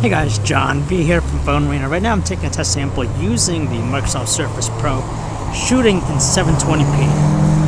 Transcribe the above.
Hey guys, John V here from Phone Arena. Right now I'm taking a test sample using the Microsoft Surface Pro, shooting in 720p.